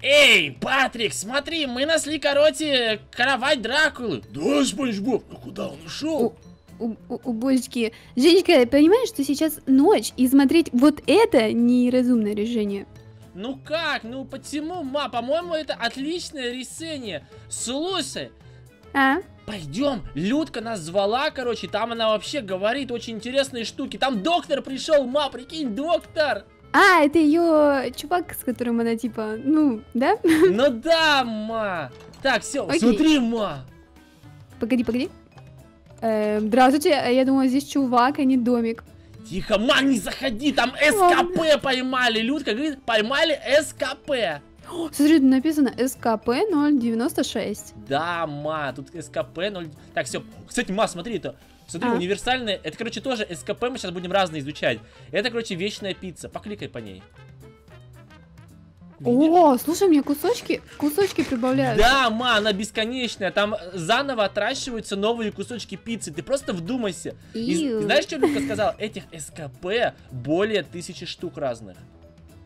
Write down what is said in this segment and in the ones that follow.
Эй, Патрик, смотри, мы нашли, короче, кровать Дракулы. Да, Спанч Боб, ну куда он ушел? У, у, у божечки. Женечка, понимаешь, что сейчас ночь, и смотреть вот это неразумное решение. Ну как? Ну почему, ма? По-моему, это отличное решение. Слушай, А? пойдем. Людка нас звала, короче, там она вообще говорит очень интересные штуки. Там доктор пришел, ма, прикинь, доктор. А, это ее чувак, с которым она типа, ну, да? Ну да, ма. Так, все, Окей. смотри, ма. Погоди, погоди. Эм, здравствуйте, а я думала, здесь чувак, а не домик. Тихо, ма, не заходи, там СКП поймали. Людка говорит, поймали СКП. О, смотри, тут написано СКП 096. Да, ма, тут СКП 0... Так, все. Кстати, ма, смотри, это... Смотри, А. универсальная... Это, короче, тоже СКП, мы сейчас будем разные изучать. Это, короче, вечная пицца. Покликай по ней. Видишь? О, слушай, мне кусочки, кусочки прибавляют. Да, ма, она бесконечная. Там э, заново отращиваются новые кусочки пиццы. Ты просто вдумайся. И знаешь, что Люка сказал? Этих СКП более тысячи штук разных.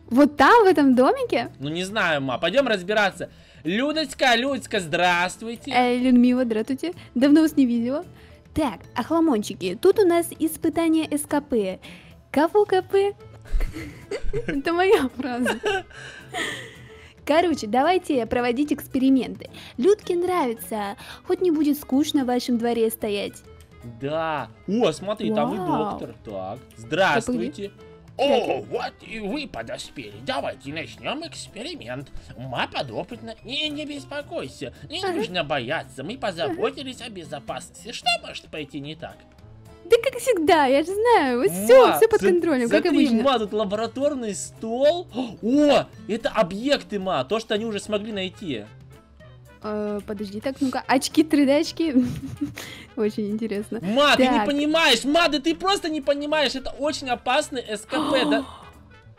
Вот там, в этом домике? Ну, не знаю, ма. Пойдем разбираться. Людочка, Людочка, здравствуйте. Э, Людмила, здравствуйте. Давно вас не видела. Так, охламончики, тут у нас испытание СКП. Кого КП? Это моя фраза. Короче, давайте проводить эксперименты. Людке нравится, хоть не будет скучно в вашем дворе стоять. Да. О, смотри, там и Вау. доктор. Так, здравствуйте. О, вот и вы подоспели. Давайте начнем эксперимент. Ма подопытна. Не, не беспокойся. Не Ага. нужно бояться. Мы позаботились о безопасности. Что может пойти не так? Да как всегда, я же знаю, вот все, все под контролем, как обычно. ма, тут лабораторный стол. О, это объекты, ма. То, что они уже смогли найти. Э, подожди, так, ну-ка, очки 3D очки. Очень интересно. Ма, ты не понимаешь. Ма, да ты просто не понимаешь. Это очень опасный СКП. да?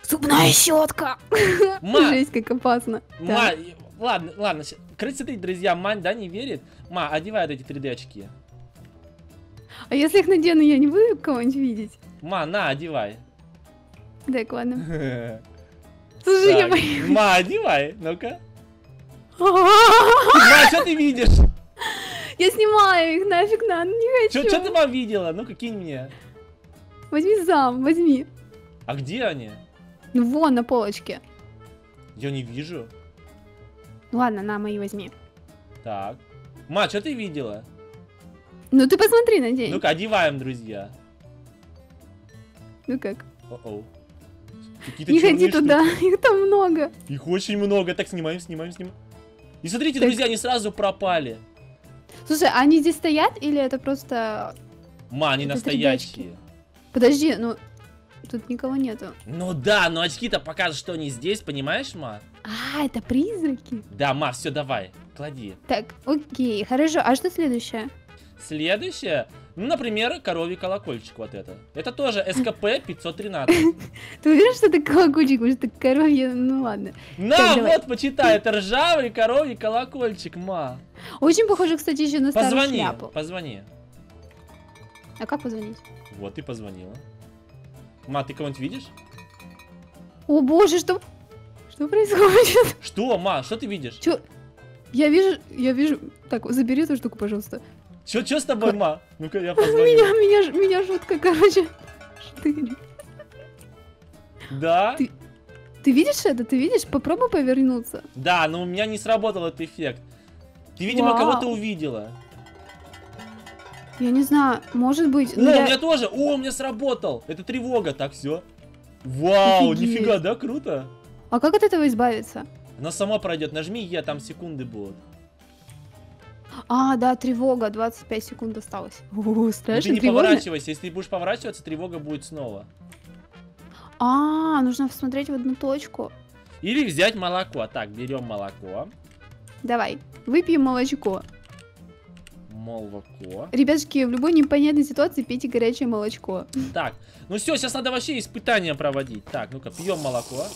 Зубная щетка! Ма, Жесть, как опасно. Ма, ладно, ладно. Короче, смотри, друзья, Мань, да, не верит. Ма, одевай эти 3D очки. А если их надену, я не буду кого-нибудь видеть? Ма, на, одевай. Так, ладно. Слушай, я боюсь. Ма, одевай, ну-ка. Ма, что ты видишь? Я снимаю их, нафиг надо, не хочу. Что ты, Ма, видела? Ну-ка, кинь мне. Возьми сам, возьми. А где они? Ну вон, на полочке. Я не вижу. Ну ладно, на, мои возьми. Так. Ма, что ты видела? Ну ты посмотри, надень. Ну-ка, одеваем, друзья. Ну как? О-оу. Не ходи черные туда, их там много. штуки. Их очень много. Так, снимаем, снимаем, снимаем. И смотрите, Так. друзья, они сразу пропали. Слушай, а они здесь стоят или это просто... Ма, они Это настоящие. Подожди, ну... Тут никого нету. Ну да, но очки-то покажут, что они здесь, понимаешь, Ма? А, это призраки. Да, Ма, все, давай, клади. Так, окей, хорошо. А что следующее? Следующее, например, коровий колокольчик вот это. Это тоже СКП 513. Ты уверен, что это колокольчик? Может, это коровье? Ну ладно. На, вот, почитай, это ржавый коровий колокольчик, Ма. Очень похоже, кстати, еще на старую Позвони, шляпу. позвони. А как позвонить? Вот, ты позвонила. Ма, ты кого-нибудь видишь? О боже, что... Что происходит? Что, Ма, что ты видишь? Чё? Я вижу, я вижу... Так, забери эту штуку, пожалуйста. Чё, чё с тобой, Ма? Ну-ка, я Меня, позвоню. меня, ж- меня жутко, короче. штырит. Да? Ты- Ты видишь это? Ты видишь? Попробуй повернуться. Да, но у меня не сработал этот эффект. Ты, видимо, кого-то увидела. Я не знаю, может быть. Но у меня тоже. О, у меня сработал. Это тревога. Так, все. Вау, Офигеть. нифига, да, круто. А как от этого избавиться? Она сама пройдет. Нажми Е, там секунды будут. А, да, тревога, 25 секунд осталось. О, Ну, ты страшно, не тревожно. поворачивайся. Если ты будешь поворачиваться, тревога будет снова. А, нужно смотреть в одну точку. Или взять молоко. Так, берем молоко. Давай, выпьем молочко. Молоко. Ребятушки, в любой непонятной ситуации пейте горячее молочко. Так, ну все, сейчас надо вообще испытания проводить. Так, ну-ка, пьем молоко.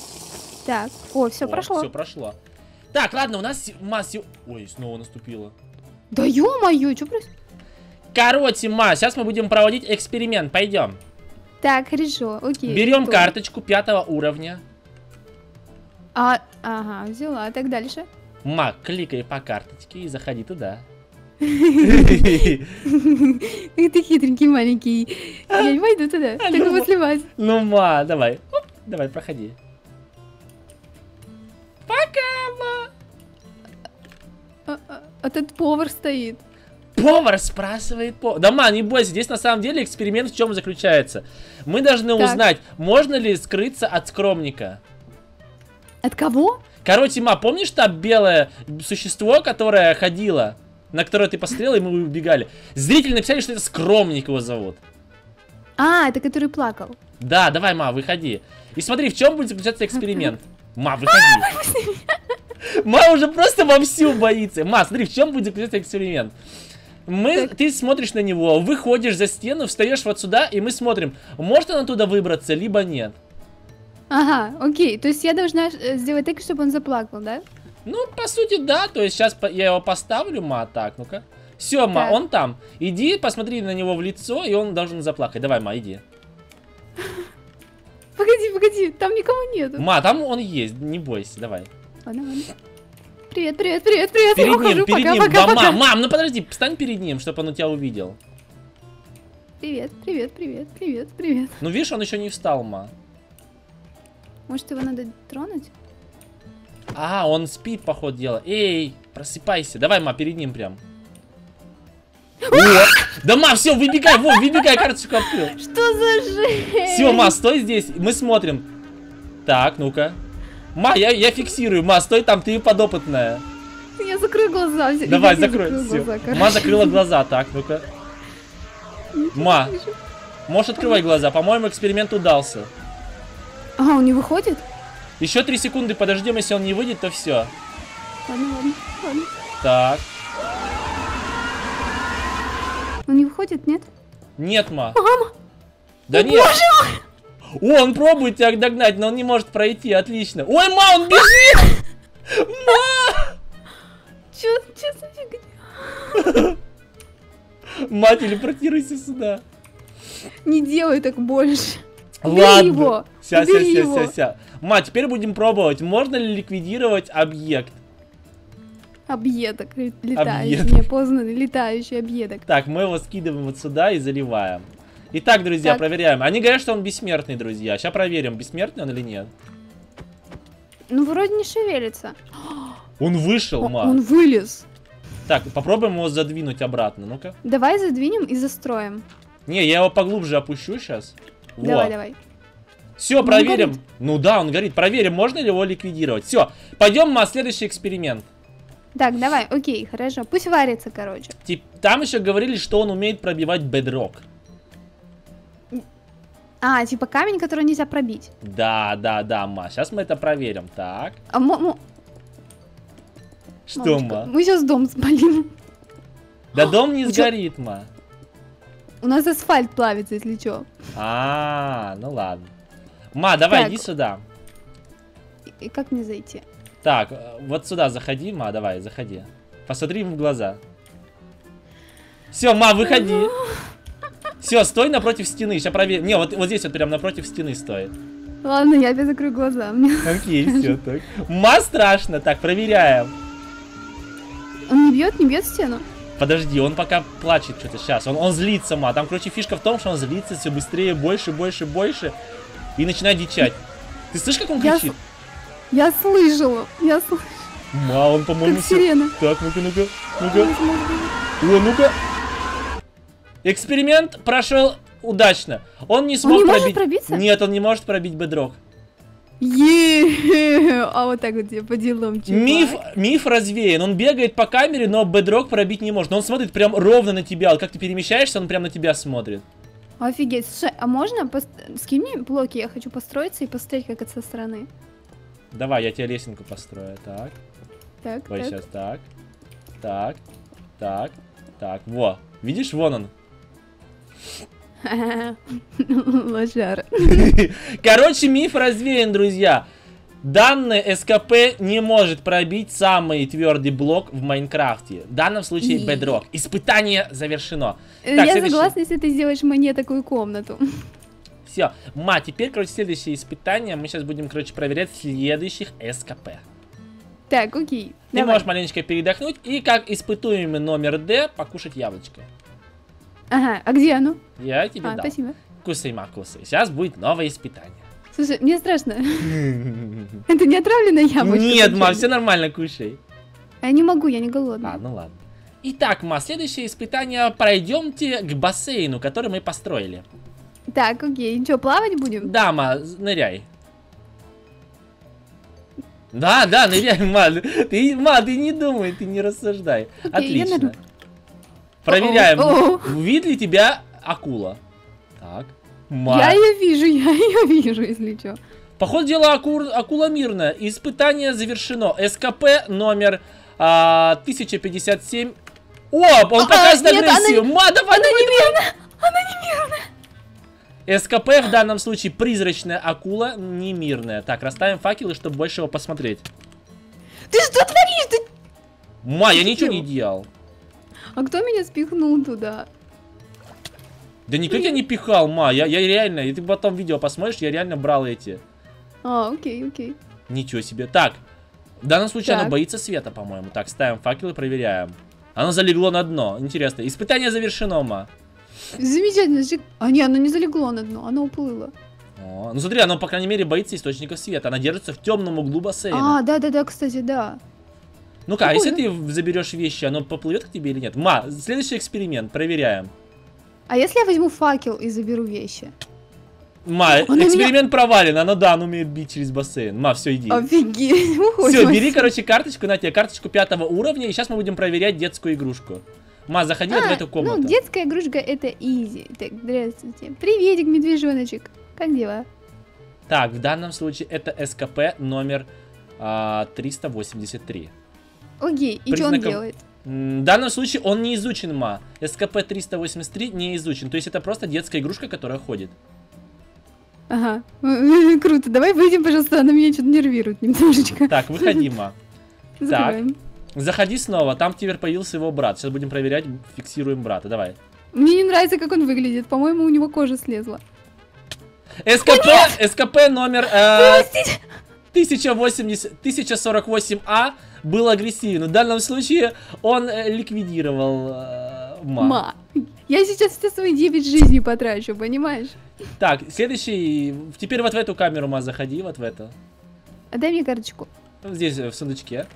Так, о, все прошло. Все прошло. Так, ладно, у нас се- ма, се- Ой, снова наступило. Да ё-моё, что происходит? Короче, ма, сейчас мы будем проводить эксперимент. Пойдем. Так, хорошо, окей. Берем готово. карточку пятого уровня. А, ага, взяла. Так дальше. Ма, кликай по карточке и заходи туда. Ты хитренький маленький. Я не пойду туда. Только после вас. Ну, ма, давай. Давай, проходи. А, тут повар стоит. Повар спрашивает по... Да, ма, не бойся, здесь на самом деле эксперимент в чем заключается. Мы должны Так. узнать, можно ли скрыться от скромника. От кого? Короче, ма, помнишь там белое существо, которое ходило, на которое ты посмотрела, и мы убегали? Зрители написали, что это скромник его зовут. А, это который плакал. Да, давай, ма, выходи. И смотри, в чем будет заключаться эксперимент. Ма, выходи. Ма уже просто вовсю боится. Ма, смотри, в чем будет заключаться эксперимент. Мы, Так. ты смотришь на него, выходишь за стену, встаешь вот сюда, и мы смотрим, может он оттуда выбраться, либо нет. Ага, окей. То есть я должна э, сделать так, чтобы он заплакал, да? Ну, по сути, да. То есть сейчас я его поставлю, ма, так, ну-ка. Все, ма, Так. он там. Иди, посмотри на него в лицо, и он должен заплакать. Давай, ма, иди. Погоди, погоди, там никого нету. Ма, там он есть, не бойся, давай. Ладно, ладно. Привет, привет, привет, привет. я Перед ухожу, ним, перед пока, ним. пока, Да, пока. мам, мам, ну подожди, встань перед ним, чтобы он тебя увидел. Привет, привет, привет, привет, привет. Ну, видишь, он еще не встал, ма. Может, его надо тронуть? А, он спит, поход дела. Эй, просыпайся. Давай, ма, перед ним прям. О, да, ма, все, выбегай, во, выбегай, карточку открыл. Что за жесть? Все, ма, стой здесь, мы смотрим. Так, ну-ка. Ма, я, я фиксирую, ма, стой там, ты подопытная. Я закрою глаза. Давай, я закрой. закрою Все. глаза, короче. Ма закрыла глаза, так, ну-ка. Ма, можешь открывать глаза, по-моему, эксперимент удался. А, он не выходит? Еще три секунды подождем, если он не выйдет, то все. Ладно, ладно, ладно. Так. Он не выходит, нет? Нет, ма. Мама! Да нет. О, он пробует тебя догнать, но он не может пройти. Отлично. Ой, ма, он бежит! Чё, чё за фигня? Ма, телепортируйся сюда. Не делай так больше. Убери Ладно. его. Ся, ся, Убери ся, его. ся, ся. Ма, теперь будем пробовать, можно ли ликвидировать объект. Объедок ле- летающий, Объедок. неопознанный летающий объедок. Так, мы его скидываем вот сюда и заливаем. Итак, друзья, Так. проверяем. Они говорят, что он бессмертный, друзья. Сейчас проверим, бессмертный он или нет. Ну, вроде не шевелится. Он вышел, ма. он вылез. Так, попробуем его задвинуть обратно. Ну-ка. Давай задвинем и застроим. Не, я его поглубже опущу сейчас. Давай, давай. Все, он проверим. горит? Ну да, он горит. Проверим, можно ли его ликвидировать. Все, пойдем на следующий эксперимент. Так, давай, окей, хорошо. Пусть варится, короче. Тип- Там еще говорили, что он умеет пробивать бедрок. А, типа камень, который нельзя пробить. Да, да, да, ма. Сейчас мы это проверим. Так. А Что, мамочка, ма? Мы сейчас дом спалим. Да дом не сгорит, ма. У нас асфальт плавится, если что. А, ну ладно. Ма, давай, Так. иди сюда. И как мне зайти? Так, э, вот сюда заходи, ма, давай, заходи. Посмотри ему в глаза. Все, ма, выходи. Все, стой напротив стены, сейчас проверим. Не, вот, вот здесь вот прям напротив стены стоит. Ладно, я опять закрою глаза. Мне... Окей, все так. Ма страшно, так, проверяем. Он не бьет, не бьет стену? Подожди, он пока плачет что-то сейчас. Он, он злится, ма. Там, короче, фишка в том, что он злится все быстрее, больше, больше, больше. И начинает дичать. Ты слышишь, как он Я кричит? Я слышала. Я слышала. Ма, он, по-моему, всё- сирена. Так, ну-ка, ну-ка, ну-ка. О, ну-ка. Эксперимент прошел удачно. Он не смог не может пробить... пробиться? Нет, он не может пробить бедрок. Е, А вот так вот по делам, чувак. Миф, миф развеян. Он бегает по камере, но бедрок пробить не может. Но он смотрит прям ровно на тебя. Вот как ты перемещаешься, он прям на тебя смотрит. Офигеть. Слушай, а можно пост... скинь мне блоки? Я хочу построиться и посмотреть, как это со стороны. Давай, я тебе лесенку построю. Так, Так, ой, так. сейчас так. Так, так, так. Во, видишь, вон он. Лошара. Короче, миф развеян, друзья. Данный СКП не может пробить самый твердый блок в Майнкрафте. В данном случае Bedrock. Испытание завершено. Я следующий. согласна, если ты сделаешь мне такую комнату. Все. Ма, теперь, короче, следующее испытание. Мы сейчас будем, короче, проверять следующих СКП. Так, окей. Ты давай. можешь маленечко передохнуть и, как испытуемый номер Д, покушать яблочко. Ага, а где оно? Я тебе А, дал. спасибо. Кусай, ма, кусай. Сейчас будет новое испытание. Слушай, мне страшно. Это не отравленное яблочко? Нет, ма, все нормально, кушай. Я не могу, я не голодная. А, ну ладно. Итак, ма, следующее испытание. Пройдемте к бассейну, который мы построили. Так, окей. Что, плавать будем? Да, ма, ныряй. Да, да, ныряй, ма. Ты, ма, ты не думай, ты не рассуждай. я Отлично. Проверяем, О-о. видит ли тебя акула. Так. Ма. Я ее вижу, я ее вижу, если что. По ходу дела акур- акула мирная. Испытание завершено. СКП номер а, 1057. О, он А, показывает нет, агрессию. Ма, давай, Она давай, неверна! Она неверна! СКП в данном случае призрачная акула, не мирная. Так, расставим факелы, чтобы больше его посмотреть. Ты что творишь? Ты... Ма, я ничего не делал? А кто меня спихнул туда? Да никто тебя не пихал, ма. Я, я реально, и ты потом видео посмотришь, я реально брал эти. А, окей, окей. Ничего себе. Так, в данном случае оно Так. боится света, по-моему. Так, ставим факелы, проверяем. Оно залегло на дно. Интересно. Испытание завершено, ма. Замечательно. А, не, оно не залегло на дно, оно уплыло. О, ну смотри, оно, по крайней мере, боится источников света. Она держится в темном углу бассейна. А, да-да-да, кстати, да. Ну-ка, а если ты заберешь вещи, оно поплывет к тебе или нет? Ма, следующий эксперимент, проверяем. А если я возьму факел и заберу вещи? Ма, Он эксперимент провален, оно да, оно умеет бить через бассейн. Ма, все, иди. Офигеть, Все, бери, короче, карточку, на тебе карточку пятого уровня, и сейчас мы будем проверять детскую игрушку. Ма, заходи вот в А, эту комнату. Ну, детская игрушка это изи. Так, здравствуйте. Приветик, медвежоночек. Как дела? Так, в данном случае это СКП номер а, 383. Окей, и что он делает? В данном случае он не изучен, ма. СКП 383 не изучен. То есть это просто детская игрушка, которая ходит. Ага, круто. Давай выйдем, пожалуйста, она меня что-то нервирует немножечко. Так, выходи, ма. Закроем. Заходи снова, там теперь появился его брат. Сейчас будем проверять, фиксируем брата. Давай. Мне не нравится, как он выглядит. По-моему, у него кожа слезла. СКП, СКП номер э. 1080, 1048А был агрессивен. В данном случае он э, ликвидировал э, ма. Ма. Я сейчас все свои 9 жизней потрачу, понимаешь? Так, следующий. Теперь вот в эту камеру, ма, заходи, вот в эту. Отдай мне карточку. Здесь, э, в сундучке.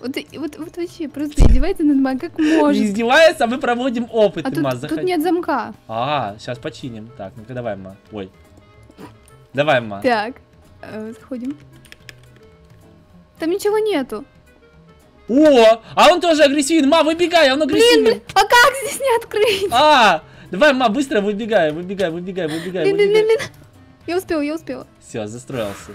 Вот, вот, вот вообще, просто издевается над мной, как Не может. издевается, а мы проводим опыт, А ма, тут, тут нет замка. А, сейчас починим. Так, ну-ка давай, ма. Ой. Давай, ма. Так, э, заходим. Там ничего нету. О, а он тоже агрессивен. Ма, выбегай, он агрессивен. Блин, а как здесь не открыть? А, давай, ма, быстро выбегай, выбегай, выбегай, выбегай, Блин, блин, блин, выбегай. блин. Я успела, я успела. Все, застроился.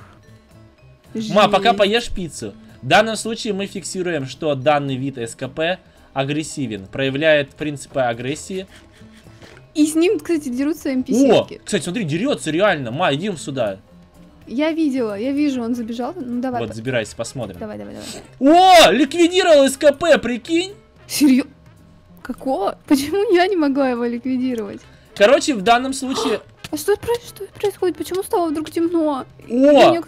Ма, пока Жесть. поешь пиццу. В данном случае мы фиксируем, что данный вид СКП агрессивен, проявляет принципы агрессии. И с ним, кстати, дерутся О, NPC-шки. кстати, смотри, дерется реально. Ма, идем сюда. Я видела, я вижу, он забежал. Ну давай, вот, забирайся, посмотрим. давай, давай, давай. О, ликвидировал СКП, прикинь. Серьезно? Какого? Почему я не могла его ликвидировать? Короче, в данном случае... А что, что происходит? Почему стало вдруг темно? О,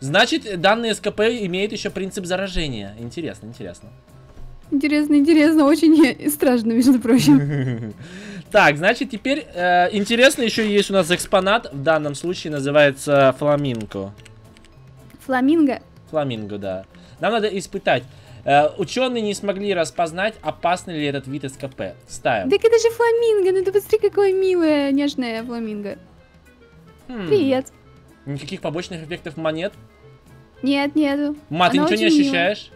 значит, данный СКП имеет еще принцип заражения. Интересно, интересно. Интересно, интересно, очень страшно, между прочим. Так, значит, теперь э, интересно еще есть у нас экспонат. В данном случае называется фламинго. Фламинго? Фламинго, да. Нам надо испытать. Э, ученые не смогли распознать, опасный ли этот вид СКП. Ставим. Так это же фламинго, ну ты посмотри, какое милое, нежное фламинго. Хм, Привет. Никаких побочных эффектов монет. Нет, нету. Ма, ты Она ничего не очень милая. ощущаешь?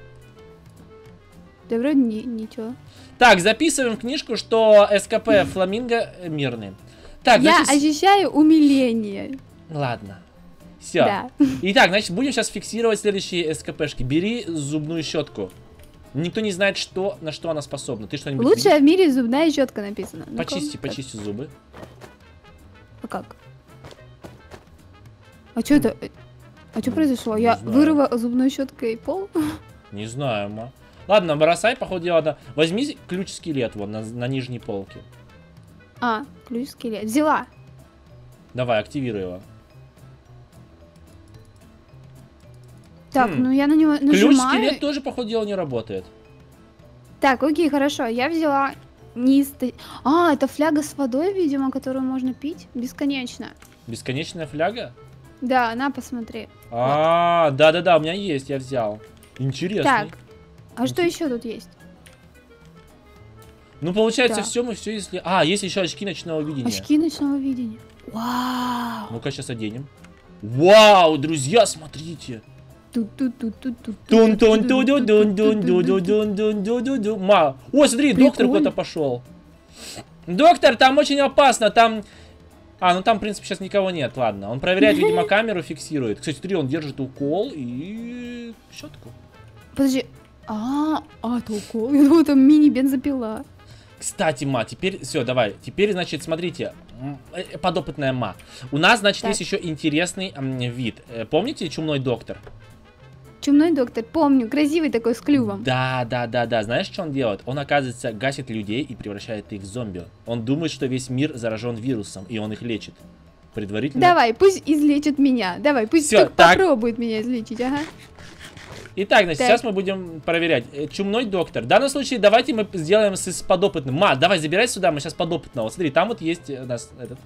Да вроде ни- ничего. Так, записываем в книжку, что СКП Фламинго мирный. Так, Я значит, ощущаю умиление. Ладно. Все. Да. Итак, значит, будем сейчас фиксировать следующие СКПшки. Бери зубную щетку. Никто не знает, что, на что она способна. Ты что-нибудь видишь? Лучшая в мире зубная щетка написано. Ну-ка, Почисти, как? почисти зубы. А как? А что это? А что Ну, произошло? не Я знаю. вырыла зубной щеткой пол? Не знаю, ма. Ладно, бросай, походу дела, да. Возьми ключ-скелет вон на, на нижней полке. А, ключ скелет. Взяла. Давай, активируй его. Так, Хм. ну я на него Ключ нажимаю. скелет тоже, походу, дела, не работает. Так, окей, хорошо. Я взяла нисты. А, это фляга с водой, видимо, которую можно пить бесконечно. Бесконечная фляга? Да, на, посмотри. А, да-да-да, у меня есть, я взял. Интересный. Так, а что еще тут есть? Ну, получается, Так. все мы все, если... А, есть еще очки ночного видения. Очки ночного видения. Вау! Ну-ка, сейчас оденем. Вау, друзья, смотрите. Ма. Ой, смотри, доктор куда-то пошел. Доктор, там очень опасно, там... А, ну там, в принципе, сейчас никого нет, ладно. Он проверяет, видимо, камеру, фиксирует. Кстати, смотри, он держит укол и... щетку. Подожди. А, а, это укол. Я думала, там мини-бензопила. Кстати, ма, теперь все, давай. Теперь, значит, смотрите, м, э, подопытная ма. У нас, значит, Так. есть еще интересный вид. Э, Помните чумной доктор? Чумной доктор, помню, красивый такой с клювом. Да, да, да, да. Знаешь, что он делает? Он, оказывается, гасит людей и превращает их в зомби. Он думает, что весь мир заражен вирусом, и он их лечит. Предварительно. Давай, пусть излечит меня. Давай, пусть Всё, так. попробует меня излечить, ага. Итак, значит, Так. сейчас мы будем проверять. Э, Чумной доктор. В данном случае давайте мы сделаем с, подопытным. Ма, давай, забирай сюда, мы сейчас подопытного. Смотри, там вот есть э, у нас этот.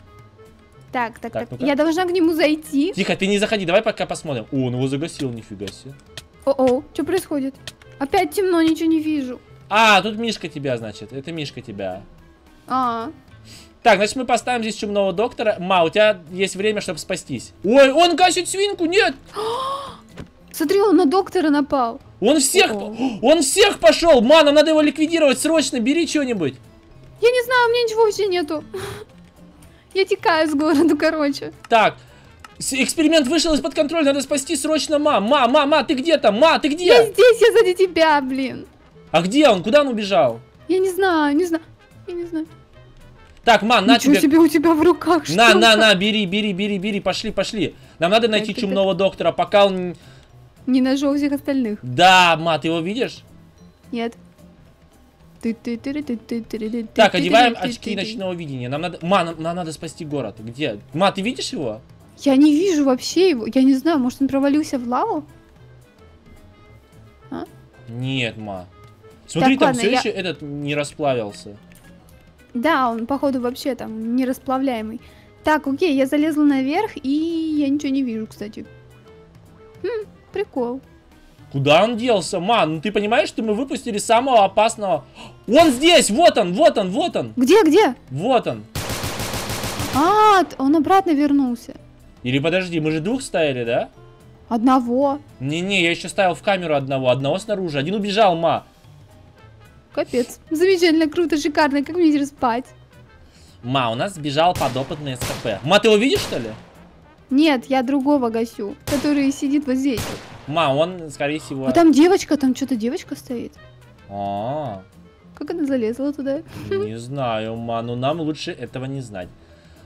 Так, так, Так, так. Я должна к нему зайти. Тихо, ты не заходи, давай пока посмотрим. О, он его загасил, нифига себе. О-о, что происходит? Опять темно, ничего не вижу. А, тут Мишка тебя, значит. Это Мишка тебя. А, Так, значит, мы поставим здесь чумного доктора. Ма, у тебя есть время, чтобы спастись. Ой, он гасит свинку, нет! смотри, он на доктора напал. Он всех, О-о. он всех пошел! Ма, нам надо его ликвидировать срочно, бери что-нибудь. Я не знаю, у меня ничего вообще нету. Я текаю с города, короче. Так, эксперимент вышел из-под контроля, надо спасти срочно Ма. Ма, Ма, Ма, ты где там? Ма, ты Я где? здесь, я сзади тебя, блин. А где он? Куда он убежал? Я не знаю, не знаю. Я не знаю. Так, Ма, на Ничего тебе. себе у тебя в руках На, на, на, бери, бери, бери, бери, пошли, пошли. Нам надо найти так, так. чумного доктора, пока он... Не ножом всех остальных. Да, Ма, ты его видишь? Нет. Так, одеваем очки ночного видения. Нам надо... Ма, нам, нам надо спасти город. Где? Ма, ты видишь его? Я не вижу вообще его. Я не знаю, может он провалился в лаву? Нет, Ма. Смотри, Так, там ладно, все я- еще этот не расплавился. Да, он, походу, вообще там нерасплавляемый. Так, окей, я залезла наверх, и я ничего не вижу, кстати. Хм, прикол. Куда он делся? Ма, ну ты понимаешь, что мы выпустили самого опасного... Он здесь! Вот он, вот он, вот он! Где, где? Вот он! А, он обратно вернулся. Или подожди, мы же двух ставили, да? Одного. Не-не, я еще ставил в камеру одного, одного снаружи, один убежал, Ма. Капец. Замечательно, круто, шикарно. Как мне теперь спать? Ма, у нас сбежал подопытный СКП. Ма, ты его видишь, что ли? Нет, я другого гасю, который сидит вот здесь. Ма, он, скорее всего... А там девочка, там что-то девочка стоит. А, Как она залезла туда? не знаю, Ма, ну нам лучше этого не знать.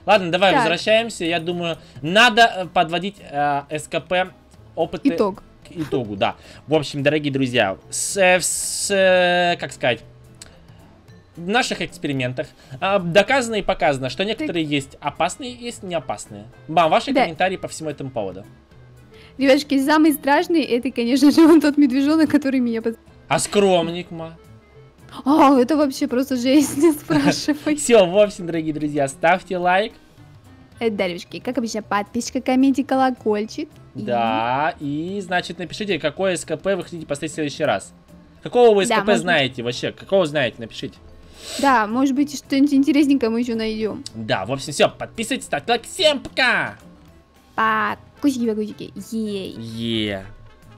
Ладно, давай Так. возвращаемся. Я думаю, надо э, подводить э, СКП опыты Итог. к итогу, да. В общем, дорогие друзья, с, э, с, э, как сказать, в наших экспериментах а, доказано и показано, что некоторые есть опасные, есть не опасные. Мам, ваши Да. комментарии по всему этому поводу. Ребятушки, самый страшный, это, конечно же, он тот медвежонок, который меня... под- А скромник, ма. А, это вообще просто жесть, не спрашивай. Все, в общем, дорогие друзья, ставьте лайк. Э, Дарюшки, как обычно, подписчика, комментик, колокольчик. Да, и, значит, напишите, какой СКП вы хотите поставить в следующий раз. Какого вы Да, СКП знаете вообще? Какого знаете, напишите. Да, может быть, что-нибудь интересненькое мы еще найдем. Да, в общем, все, подписывайтесь, ставьте лайк. Всем пока! Па, кусики-бакусики, ей. Е.